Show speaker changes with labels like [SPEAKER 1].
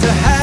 [SPEAKER 1] to have